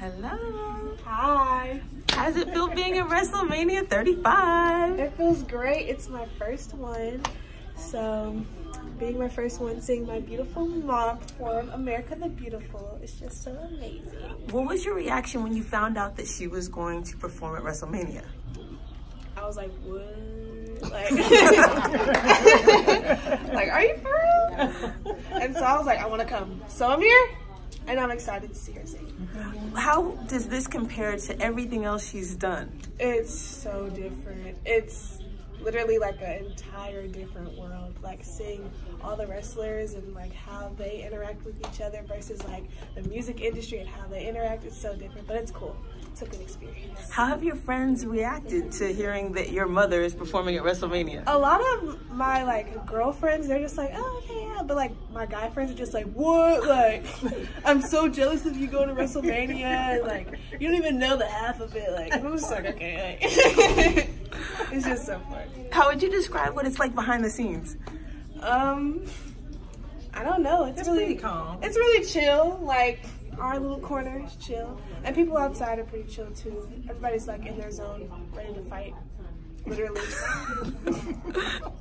Hello. Hi. How's it feel being in WrestleMania 35? It feels great. It's my first one. So, being my first one, seeing my beautiful mom perform America the Beautiful is just so amazing. What was your reaction when you found out that she was going to perform at WrestleMania? I was like, what? Like, like, are you for real? And so I was like, I want to come. So I'm here, and I'm excited to see her sing. How does this compare to everything else she's done? It's so different. It's literally like an entire different world. Like seeing all the wrestlers and like how they interact with each other versus like the music industry and how they interact is so different, but it's cool. It's a good experience. How have your friends reacted to hearing that your mother is performing at WrestleMania? A lot of my like girlfriends, they're just like, oh okay, yeah. But like my guy friends are just like, what? Like, I'm so jealous of you going to WrestleMania. And, like, you don't even know the half of it. Like, I'm just like, okay. Like, it's just so fun. How would you describe what it's like behind the scenes? Um, I don't know. It's, It's really calm. It's really chill. Like our little corner is chill, and people outside are pretty chill too. Everybody's like in their zone, ready to fight, literally.